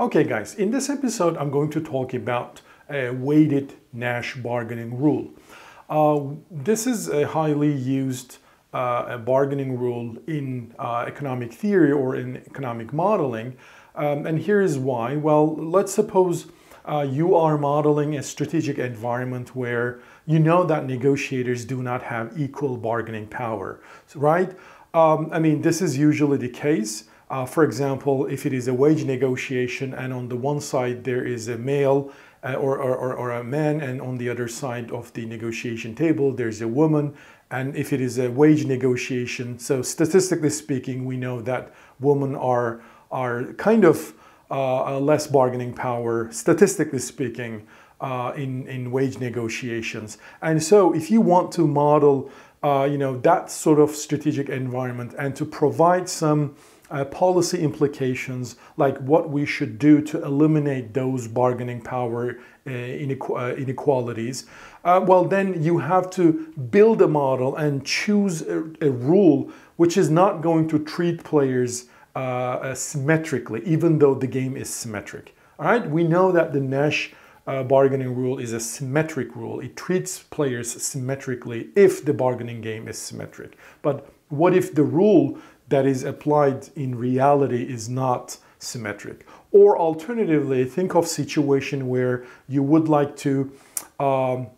Okay guys, in this episode I'm going to talk about a weighted Nash bargaining rule. Uh, this is a highly used uh, a bargaining rule in uh, economic theory or in economic modeling. Um, and here is why. Well, let's suppose uh, you are modeling a strategic environment where you know that negotiators do not have equal bargaining power, right? Um, I mean, this is usually the case. Uh, for example, if it is a wage negotiation and on the one side there is a male uh, or, or, or, a man and on the other side of the negotiation table there's a woman and if it is a wage negotiation, so statistically speaking, we know that women are, are kind of uh, less bargaining power, statistically speaking, uh, in, in wage negotiations. And so if you want to model uh, you know, that sort of strategic environment and to provide some uh, policy implications like what we should do to eliminate those bargaining power uh, uh, inequalities, uh, well, then you have to build a model and choose a, a rule which is not going to treat players uh, symmetrically, even though the game is symmetric. All right, we know that the Nash uh, bargaining rule is a symmetric rule. It treats players symmetrically if the bargaining game is symmetric. But what if the rule that is applied in reality is not symmetric? Or alternatively, think of situation where you would like to um,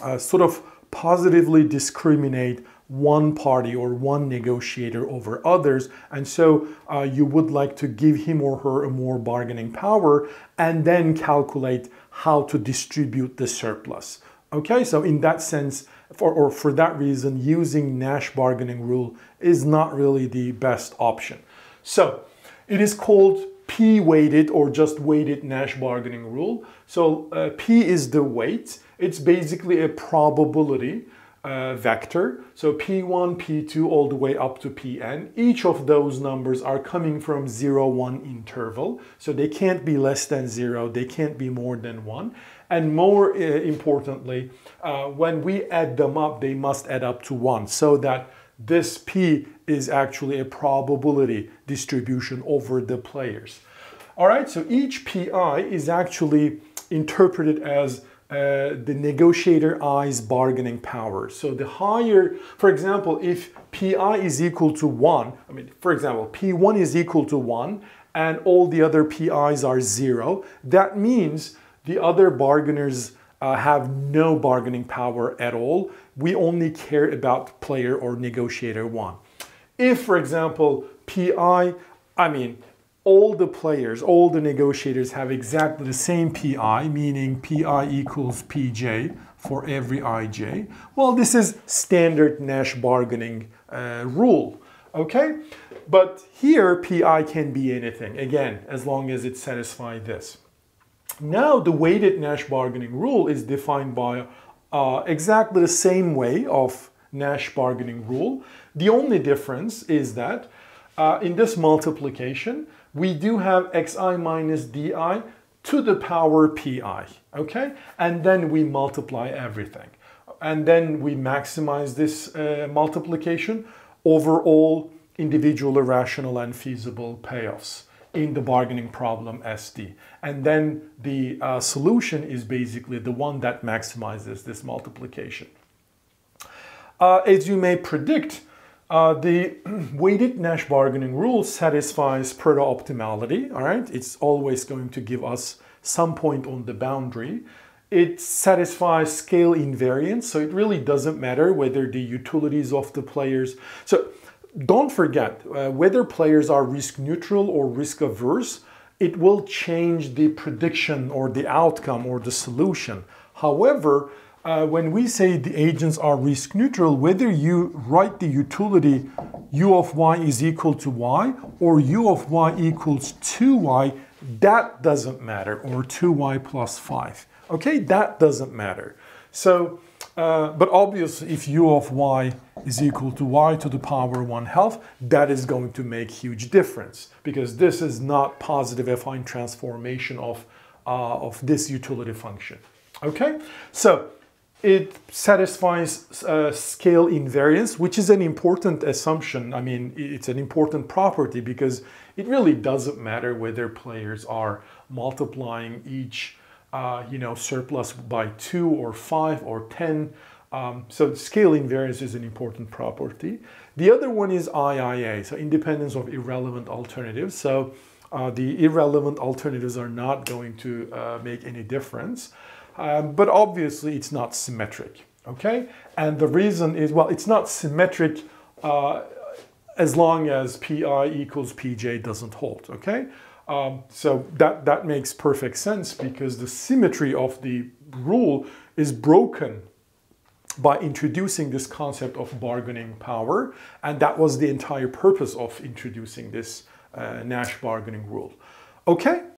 uh, sort of positively discriminate one party or one negotiator over others. And so uh, you would like to give him or her a more bargaining power and then calculate how to distribute the surplus. Okay, so in that sense, for, or for that reason, using Nash bargaining rule is not really the best option. So it is called P weighted or just weighted Nash bargaining rule. So uh, P is the weight. It's basically a probability uh, vector. So P1, P2, all the way up to Pn. Each of those numbers are coming from 0, 1 interval. So they can't be less than 0, they can't be more than 1. And more uh, importantly, uh, when we add them up, they must add up to 1 so that this P is actually a probability distribution over the players. All right, so each PI is actually interpreted as uh, the negotiator I's bargaining power. So the higher, for example, if PI is equal to 1, I mean, for example, P1 is equal to 1 and all the other PIs are 0, that means the other bargainers uh, have no bargaining power at all. We only care about player or negotiator 1. If, for example, PI, I mean, all the players, all the negotiators have exactly the same PI, meaning PI equals PJ for every IJ. Well, this is standard Nash bargaining uh, rule, okay? But here, PI can be anything, again, as long as it satisfies this. Now, the weighted Nash bargaining rule is defined by uh, exactly the same way of Nash bargaining rule. The only difference is that uh, in this multiplication, we do have xi minus di to the power pi, okay? And then we multiply everything. And then we maximize this uh, multiplication over all individually rational and feasible payoffs in the bargaining problem SD. And then the uh, solution is basically the one that maximizes this multiplication. Uh, as you may predict, uh, the weighted Nash bargaining rule satisfies Pareto-optimality, all right? It's always going to give us some point on the boundary. It satisfies scale invariance, so it really doesn't matter whether the utilities of the players. So don't forget, uh, whether players are risk neutral or risk averse, it will change the prediction or the outcome or the solution. However, uh, when we say the agents are risk neutral, whether you write the utility u of y is equal to y or u of y equals 2y, that doesn't matter, or 2y plus 5. Okay, that doesn't matter. So, uh, but obviously, if u of y is equal to y to the power 1 half, that is going to make huge difference because this is not positive affine transformation of, uh, of this utility function. Okay, so it satisfies uh, scale invariance, which is an important assumption. I mean, it's an important property because it really doesn't matter whether players are multiplying each, uh, you know, surplus by two or five or 10. Um, so scaling invariance is an important property. The other one is IIA, so independence of irrelevant alternatives. So uh, the irrelevant alternatives are not going to uh, make any difference. Um, but obviously it's not symmetric, okay? And the reason is, well, it's not symmetric uh, as long as pi equals pj doesn't hold, okay? Um, so that, that makes perfect sense because the symmetry of the rule is broken by introducing this concept of bargaining power. And that was the entire purpose of introducing this uh, Nash bargaining rule. Okay,